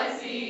policy.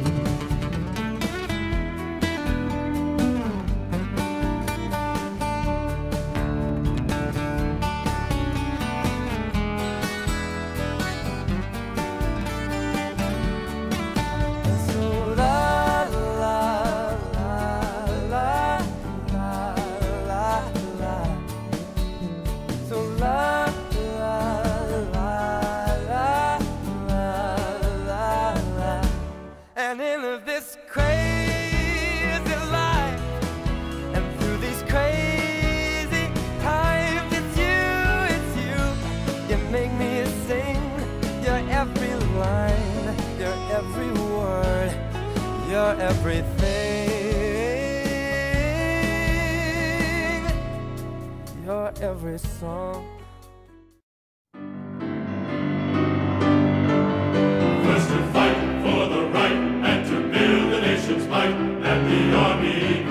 Every word, your everything, you're every song. First to fight for the right and to build the nation's might, and the army